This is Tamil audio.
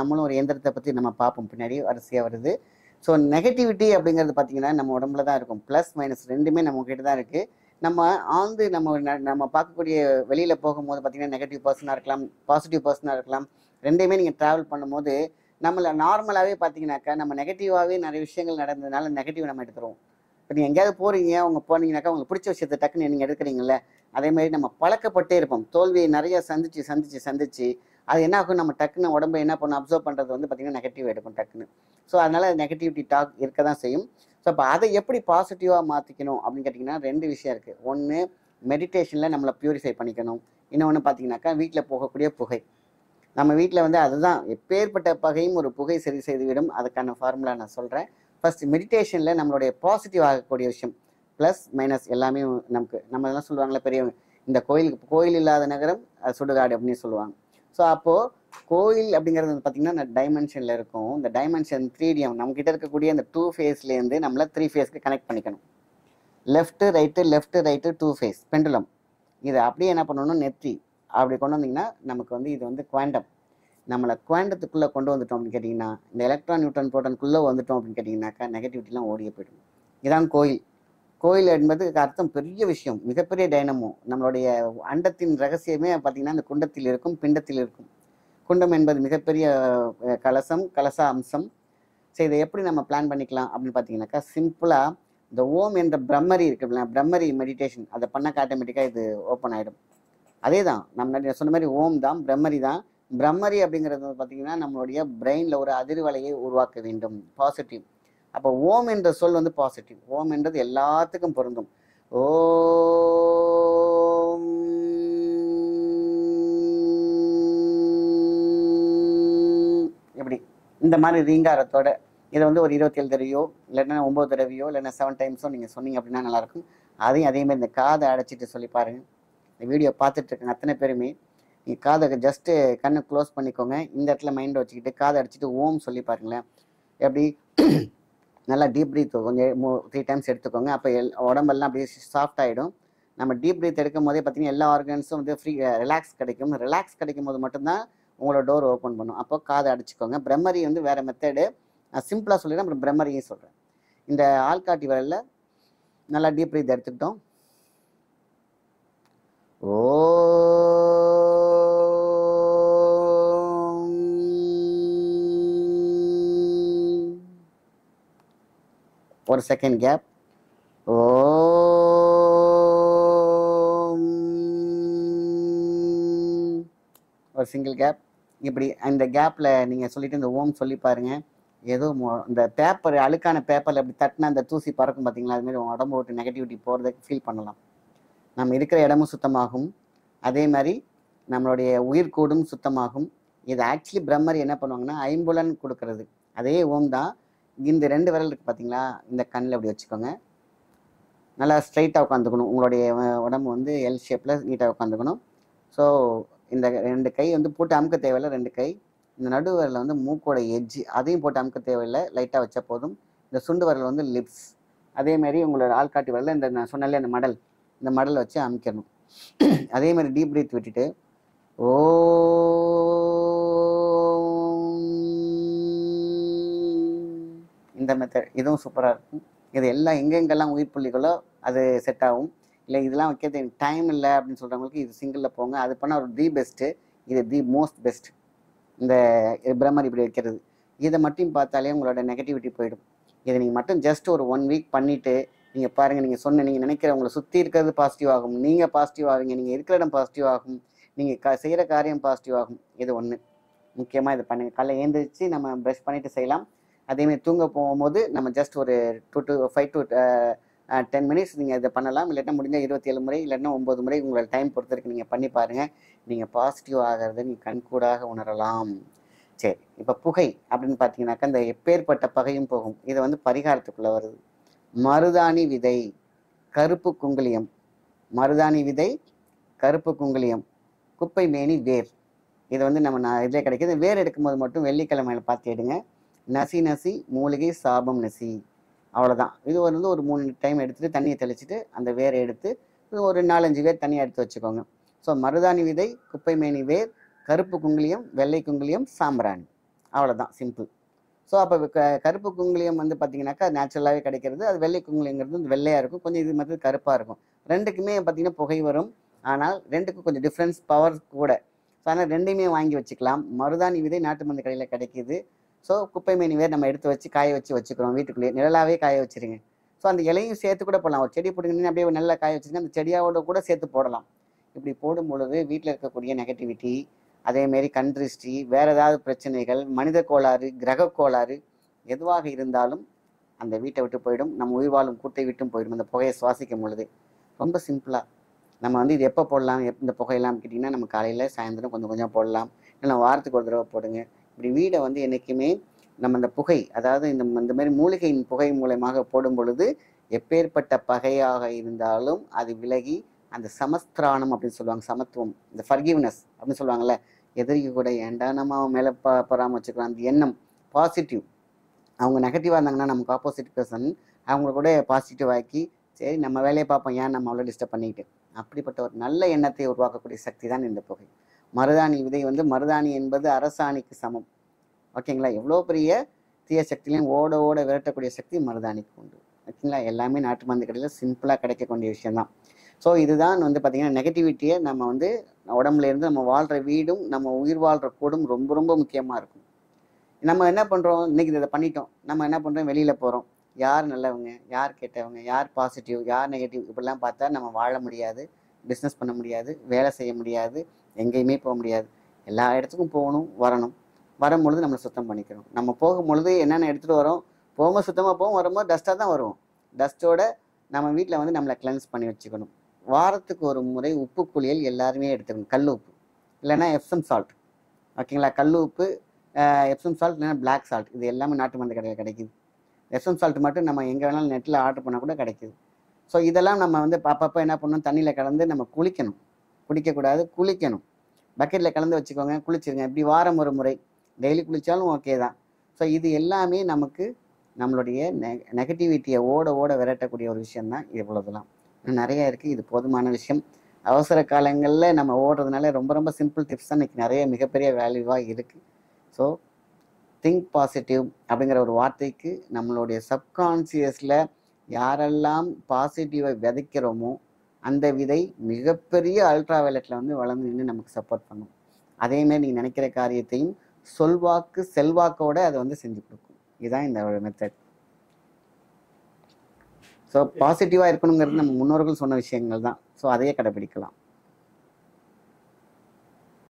நம்மளும் ஒரு இயந்திரத்தை பற்றி நம்ம பார்ப்போம். பின்னாடி வரிசையாக வருது. ஸோ நெகட்டிவிட்டி அப்படிங்கிறது பார்த்தீங்கன்னா நம்ம உடம்புல தான் இருக்கும். ப்ளஸ் மைனஸ் ரெண்டுமே நம்மக்கிட்ட தான் இருக்குது நம்ம ஆழ்ந்து நம்ம ந- நம்ம பார்க்கக்கூடிய வெளியில் போகும்போது பார்த்திங்கன்னா நெகட்டிவ் பர்சனாக இருக்கலாம் பாசிட்டிவ் பர்சனாக இருக்கலாம். ரெண்டையுமே நீங்கள் ட்ராவல் பண்ணும்போது நம்மளை நார்மலாகவே பார்த்தீங்கன்னாக்கா நம்ம நெகட்டிவாகவே நிறைய விஷயங்கள் நடந்ததுனால நெகட்டிவ் நம்ம எடுத்துருவோம். இப்போ நீங்கள் எங்கேயாவது போகிறீங்க அவங்க போனீங்கன்னாக்கா உங்களுக்கு பிடிச்ச விஷயத்தை டக்குன்னு நீங்கள் எடுக்கிறீங்கல்ல அதே மாதிரி நம்ம பழக்கப்பட்டே இருப்போம். தோல்வியை நிறைய சந்திச்சு சந்திச்சு சந்திச்சு அது என்ன ஆகும்? நம்ம டக்குன்னு உடம்பு என்ன பண்ணும் அப்சர்வ் பண்ணுறது வந்து பார்த்திங்கன்னா நெகட்டிவ் எடுக்கும் டக்குன்னு. ஸோ அதனால் நெகட்டிவிட்டி டாக் இருக்க தான் செய்யும். ஸோ அப்போ அதை எப்படி பாசிட்டிவாக மாற்றிக்கணும் அப்படின்னு கேட்டிங்கன்னா ரெண்டு விஷயம் இருக்குது ஒன்று மெடிடேஷனில் நம்மளை ப்யூரிஃபை பண்ணிக்கணும். இன்னொன்று பார்த்தீங்கன்னாக்கா வீட்டில் போகக்கூடிய புகை. நம்ம வீட்டில் வந்து அதுதான். எப்பேற்பட்ட பகையும் ஒரு புகை சரி செய்துவிடும். அதுக்கான ஃபார்முலா நான் சொல்கிறேன் ஃபஸ்ட் மெடிடேஷனில் நம்மளுடைய பாசிட்டிவ் ஆகக்கூடிய விஷயம். ப்ளஸ் மைனஸ் எல்லாமே நமக்கு நம்ம எல்லாம் சொல்லுவாங்களே பெரியவங்க இந்த கோயிலுக்கு கோயில் இல்லாத நகரம் அது சுடுகாடு அப்படின்னு சொல்லுவாங்க. ஸோ அப்போது கோயில் அப்படிங்கிறது வந்து பார்த்திங்கன்னா டைமென்ஷனில் இருக்கும். இந்த டைமென்ஷன் த்ரீ டிஎம் நம்மக்கிட்ட இருக்கக்கூடிய அந்த டூ ஃபேஸ்லேருந்து நம்மளை த்ரீ ஃபேஸ்க்கு கனெக்ட் பண்ணிக்கணும். Left right left right two phase pendulum இதை அப்படியே என்ன பண்ணணும்னா நெற்றி அப்படி கொண்டு வந்தீங்கன்னா நமக்கு வந்து இது வந்து குவாண்டம் நம்மளை குவாண்டத்துக்குள்ளே கொண்டு வந்துட்டோம் அப்படின்னு கேட்டிங்கன்னா இந்த எலக்ட்ரான் நியூட்டன் புரோட்டானுக்குள்ளே வந்துட்டோம் அப்படின்னு கேட்டிங்கனாக்கா நெகட்டிவிட்டிலாம் ஓடியே போயிடும். இதான் கோயில். கோயில் என்பதுக்கு அர்த்தம் பெரிய விஷயம் மிகப்பெரிய டைனமோ. நம்மளுடைய அண்டத்தின் ரகசியமே பார்த்தீங்கன்னா அந்த குண்டத்தில் இருக்கும் பிண்டத்தில் இருக்கும். குண்டம் என்பது மிகப்பெரிய கலசம் கலச அம்சம். ஸோ இதை எப்படி நம்ம பிளான் பண்ணிக்கலாம் அப்படின்னு பார்த்தீங்கன்னாக்கா சிம்பிளாக இந்த ஓம் என்ற பிரம்மரி இருக்கு பிரம்மரி மெடிடேஷன் அதை பண்ண ஆட்டோமேட்டிக்காக இது ஓப்பன் ஆகிடும் அதே தான் நம்ம சொன்ன மாதிரி ஓம் தான் பிரம்மரி தான். பிரம்மரி அப்படிங்கிறது பார்த்தீங்கன்னா நம்மளுடைய பிரெயினில் ஒரு அதிர்வலையை உருவாக்க வேண்டும் பாசிட்டிவ் அப்போ ஓம் என்ற சொல் வந்து பாசிட்டிவ் ஓம் என்றது எல்லாத்துக்கும் பொருந்தும். ஓம். எப்படி? இந்த மாதிரி ரீங்காரத்தோட இதை வந்து ஒரு இருபத்தேழு தடவையோ இல்லைன்னா ஒம்பது தடவையோ இல்லைன்னா செவன் டைம்ஸோ நீங்கள் சொன்னீங்க அப்படின்னா நல்லாயிருக்கும் அதையும் அதே மாதிரி இந்த காதை அடைச்சிட்டு சொல்லி பாருங்கள் இந்த வீடியோ பார்த்துட்டு இருக்காங்க அத்தனை பேருமே. நீங்கள் காதை ஜஸ்ட்டு கண்ணை க்ளோஸ் பண்ணிக்கோங்க. இந்த இடத்துல மைண்டை வச்சுக்கிட்டு காதை அடிச்சுட்டு ஓம் சொல்லி பாருங்களேன். எப்படி? நல்லா டீப் ப்ரீத் கொஞ்சம் த்ரீ டைம்ஸ் எடுத்துக்கோங்க. அப்போ எல் உடம்பெல்லாம் அப்படியே சாஃப்ட் ஆகிடும் நம்ம டீப் ப்ரீத் எடுக்கும் போதே பார்த்தீங்கன்னா எல்லா ஆர்கன்ஸும் வந்து ஃப்ரீ ரிலாக்ஸ் கிடைக்கும். ரிலாக்ஸ் கிடைக்கும் போது மட்டும்தான் உங்களோட டோர் ஓப்பன் பண்ணும். அப்போ காதை அடிச்சுக்கோங்க. பிரம்மரி வந்து வேறு மெத்தடு நான் சிம்பிளாக சொல்லிடுறேன் அப்புறம் பிரம்மரியும் சொல்கிறேன் இந்த ஆள்காட்டி வரல நல்லா டீப் ப்ரீத் எடுத்துக்கிட்டோம். ஓ! ஒரு செகண்ட் கேப் ஓம். ஒரு சிங்கிள் கேப் இப்படி அந்த கேப்பில் நீங்கள் சொல்லிட்டு இந்த ஓம் சொல்லி பாருங்கள் ஏதோ இந்த பேப்பர் அழுக்கான பேப்பரில் அப்படி தட்டினா அந்த தூசி பறக்கும் பார்த்தீங்களா அதுமாரி உடம்பு விட்டு நெகட்டிவிட்டி போகிறதுக்கு ஃபீல் பண்ணலாம். நம்ம இருக்கிற இடமும் சுத்தமாகும். அதே மாதிரி நம்மளுடைய உயிர்கூடும் சுத்தமாகும். இது ஆக்சுவலி பிரம்மர் என்ன பண்ணுவாங்கன்னா ஐம்புலன் கொடுக்கறது. அதே ஓம் தான் இந்த ரெண்டு விரல் இருக்குது பார்த்தீங்களா இந்த கண்ணில் இப்படி வச்சுக்கோங்க. நல்லா ஸ்ட்ரைட்டாக உட்காந்துக்கணும். உங்களுடைய உடம்பு வந்து எல் ஷேப்பில் நீட்டாக உட்காந்துக்கணும். ஸோ இந்த ரெண்டு கை வந்து போட்டு அமுக்க தேவையில்லை. ரெண்டு கை. இந்த நடு விரலில் வந்து மூக்கோட எட்ஜ் அதையும் போட்டு அமுக்க தேவையில்லை. லைட்டாக வச்சா போதும். இந்த சுண்டு விரல் வந்து லிப்ஸ் அதே மாதிரி உங்களோட ஆள்காட்டி விரலில் இந்த நான் சொன்னாலே அந்த மடல். இந்த மடல் வச்சு அமுக்கணும் அதே மாதிரி டீப் பிரீத் விட்டுட்டு ஓ இந்த மெத்தட் இதுவும் சூப்பராக இருக்கும். இது எல்லாம் எங்கெங்கெல்லாம் உயிர் புள்ளிகளோ அது செட் ஆகும். இல்லை இதெல்லாம் வைக்கிறது எனக்கு டைம் இல்லை அப்படின்னு சொல்கிறவங்களுக்கு இது சிங்கிளில் போங்க. அது பண்ணால் ஒரு தி பெஸ்ட்டு இது தி மோஸ்ட் பெஸ்ட் இந்த பிரம்மர் இப்படி வைக்கிறது. இதை மட்டும் பார்த்தாலே உங்களோட நெகட்டிவிட்டி போயிடும். இதை நீங்கள் மட்டும் ஜஸ்ட் ஒரு ஒன் வீக் பண்ணிவிட்டு நீங்கள் பாருங்கள் நீங்கள் சொன்ன நீங்கள் நினைக்கிற உங்களை சுற்றி இருக்கிறது பாசிட்டிவ் ஆகும். நீங்கள் பாசிட்டிவ் ஆவீங்க நீங்கள் இருக்கிற இடம் பாசிட்டிவ் ஆகும். நீங்கள் க செய்கிற காரியம் பாசிட்டிவ் ஆகும். இது ஒன்று முக்கியமாக இது பண்ணுங்கள் காலைல ஏந்திரிச்சு நம்ம ப்ரஷ் பண்ணிவிட்டு செய்யலாம். அதேமாதிரி தூங்க போகும்போது நம்ம ஜஸ்ட் ஒரு two to five to ten minutes நீங்கள் இதை பண்ணலாம். இல்லாட்டா முடிஞ்சால் இருபத்தி ஏழு முறை இல்லைன்னா ஒம்பது முறை உங்களோட டைம் பொறுத்த நீங்கள் பண்ணி பாருங்கள் நீங்கள் பாசிட்டிவ் ஆகிறத நீங்கள் கண்கூடாக உணரலாம். சரி இப்போ புகை அப்படின்னு பார்த்தீங்கன்னாக்கா இந்த எப்பேற்பட்ட பகையும் போகும். இது வந்து பரிகாரத்துக்குள்ளே வருது. மருதாணி விதை கருப்பு குங்குளியம். மருதாணி விதை கருப்பு குங்குளியம். குப்பை மேனி வேர். இது வந்து நம்ம நான் இதில் கிடைக்கிது. வேர் எடுக்கும்போது மட்டும் வெள்ளிக்கிழமையில பார்த்து எடுங்க. நசி நசி மூலிகை சாபம் நசி. அவ்வளோதான் இது வந்து ஒரு மூணு டைம் எடுத்துட்டு தண்ணியை தெளிச்சிட்டு அந்த வேரை எடுத்து இது ஒரு நாலஞ்சு வேர் தனியாக எடுத்து வச்சுக்கோங்க. ஸோ மருதாணி விதை குப்பைமேனி வேர் கருப்பு குங்குளியம் வெள்ளை குங்குளியம் சாம்பிராணி. அவ்வளோதான் சிம்பிள் ஸோ அப்போ க கருப்பு குங்குளியம் வந்து பார்த்தீங்கன்னாக்கா நேச்சுரலாகவே கிடைக்கிறது. அது வெள்ளை குங்குளியங்கிறது வந்து வெள்ளையாக இருக்கும். கொஞ்சம் இது மாதிரி கருப்பாக இருக்கும். ரெண்டுக்குமே பார்த்தீங்கன்னா புகை வரும். ஆனால் ரெண்டுக்கும் கொஞ்சம் டிஃப்ரென்ஸ் பவர் கூட. ஸோ அதனால் ரெண்டையுமே வாங்கி வச்சுக்கலாம். மருதாணி விதை நாட்டு மருந்து கடையில் கிடைக்கிது. ஸோ குப்பை மேனி வேர் நம்ம எடுத்து வச்சு காய வச்சு வச்சுக்கிறோம் வீட்டுக்குள்ளேயே நிழலாகவே காய வச்சிருங்க. ஸோ அந்த இலையும் சேர்த்து கூட போடலாம். ஒரு செடி பிடிங்கன்னு அப்படியே நல்லா காய வச்சுருங்க. அந்த செடியோட கூட சேர்த்து போடலாம். இப்படி போடும் பொழுது வீட்டில் இருக்கக்கூடிய நெகட்டிவிட்டி அதேமாரி கண் திருஷ்டி வேறு ஏதாவது பிரச்சனைகள் மனித கோளாறு கிரக கோளாறு எதுவாக இருந்தாலும் அந்த வீட்டை விட்டு போயிடும். நம்ம உயிர் வாழும் கூட்டை விட்டும் போயிடும். அந்த புகையை சுவாசிக்கும் பொழுது. ரொம்ப சிம்பிளாக நம்ம வந்து இது எப்போ போடலாம்? எப் இந்த புகையெல்லாம் கேட்டிங்கன்னா நம்ம காலையில் சாயந்தரம் கொஞ்சம் கொஞ்சம் போடலாம். இல்லை வாரத்துக்கு ஒரு தடவை போடுங்க. அப்படி வீடை வந்து என்றைக்குமே நம்ம இந்த புகை அதாவது இந்த இந்த மாதிரி மூலிகையின் புகை மூலயமாக போடும் பொழுது எப்பேற்பட்ட பகையாக இருந்தாலும் அது விலகி அந்த சமஸ்திரானம் அப்படின்னு சொல்லுவாங்க சமத்துவம் இந்த ஃபர்கிவ்னஸ் அப்படின்னு சொல்லுவாங்கல்ல எதிரிக்கு கூட ஏன்டா நம்ம அவன் மேலே ப பொறாம வச்சுக்கலாம் அந்த எண்ணம் பாசிட்டிவ் அவங்க நெகட்டிவாக இருந்தாங்கன்னா நமக்கு ஆப்போசிட் பர்சன் அவங்கள கூட பாசிட்டிவ் ஆக்கி சரி நம்ம வேலையை பார்ப்போம் ஏன் நம்ம அவ்வளோ டிஸ்டர்ப் பண்ணிக்கிட்டு? அப்படிப்பட்ட ஒரு நல்ல எண்ணத்தை உருவாக்கக்கூடிய சக்தி தான் இந்த புகை. மருதாணி விதை வந்து மருதாணி என்பது அரசாணிக்கு சமம். ஓகேங்களா? எவ்வளோ பெரிய தீய சக்திலையும் ஓட ஓட விரட்டக்கூடிய சக்தி மருதாணிக்கு உண்டு. ஓகேங்களா? எல்லாமே நாட்டு மருந்து கடையில் சிம்பிளாக கிடைக்கக்கூடிய விஷயம்தான். ஸோ இதுதான் வந்து பார்த்திங்கன்னா நெகட்டிவிட்டியை நம்ம வந்து உடம்புல இருந்து நம்ம வாழ்கிற வீடும் நம்ம உயிர் வாழ்கிற கூடும் ரொம்ப ரொம்ப முக்கியமாக இருக்கும். நம்ம என்ன பண்ணுறோம் இன்னைக்கு இதை பண்ணிட்டோம். நம்ம என்ன பண்ணுறோம் வெளியில் போகிறோம் யார் நல்லவங்க? யார் கெட்டவங்க? யார் பாசிட்டிவ் யார் நெகட்டிவ் இப்படிலாம் பார்த்தா நம்ம வாழ முடியாது. பிஸ்னஸ் பண்ண முடியாது வேலை செய்ய முடியாது எங்கேயுமே போக முடியாது. எல்லா இடத்துக்கும் போகணும் வரணும். வரும்பொழுது நம்மளை சுத்தம் பண்ணிக்கணும். நம்ம போகும்பொழுது என்னென்ன எடுத்துகிட்டு வரோம்? போகும்போது சுத்தமாக போகும் வரும்போது டஸ்ட்டாக தான் வருவோம். டஸ்ட்டோட நம்ம வீட்டில் வந்து நம்மளை கிளென்ஸ் பண்ணி வச்சுக்கணும். வாரத்துக்கு ஒரு முறை உப்பு குளியல் எல்லாருமே எடுத்துக்கணும். கல் உப்பு. இல்லைன்னா எப்சம் சால்ட் ஓகேங்களா கல் உப்பு எப்சம் சால்ட் இல்லைன்னா பிளாக் சால்ட் இது எல்லாமே நாட்டு மருந்து கடையில் கிடைக்குது. எப்சம் சால்ட் மட்டும் நம்ம எங்கே வேணாலும் நெட்டில் ஆர்டர் பண்ணால் கூட கிடைக்குது. ஸோ இதெல்லாம் நம்ம வந்து அப்பப்போ என்ன பண்ணணும்? தண்ணியில் கலந்து நம்ம குளிக்கணும். குடிக்கக்கூடாது குளிக்கணும். பக்கெட்டில் கலந்து வச்சுக்கோங்க குளிச்சிருங்க. இப்படி வாரம் ஒரு முறை. டெய்லி குளித்தாலும் ஓகே தான். ஸோ இது எல்லாமே நமக்கு நம்மளுடைய நெ நெகட்டிவிட்டியை ஓட ஓட விரட்டக்கூடிய ஒரு விஷயந்தான் இவ்வளோதெல்லாம் இன்னும் நிறைய இருக்குது இது போதுமான விஷயம். அவசர காலங்களில் நம்ம ஓடுறதுனால ரொம்ப ரொம்ப சிம்பிள் டிப்ஸ் தான் இன்றைக்கி நிறைய மிகப்பெரிய வேல்யூவாக இருக்குது ஸோ திங்க் பாசிட்டிவ் அப்படிங்கிற ஒரு வார்த்தைக்கு நம்மளுடைய சப்கான்சியஸில் யாரெல்லாம் பாசிட்டிவை விதைக்கிறோமோ அந்த விதை மிகப்பெரிய அல்ட்ரா வயலட்டில் வந்து வளர்ந்து நின்று நமக்கு சப்போர்ட் பண்ணும். அதேமாதிரி நீங்கள் நினைக்கிற காரியத்தையும் சொல்வாக்கு செல்வாக்கோட அதை வந்து செஞ்சு கொடுக்கும். இதுதான் இந்த மெத்தட் ஸோ பாசிட்டிவாக இருக்கணுங்கிறது நம்ம முன்னோர்கள் சொன்ன விஷயங்கள் தான் ஸோ அதையே கடைபிடிக்கலாம்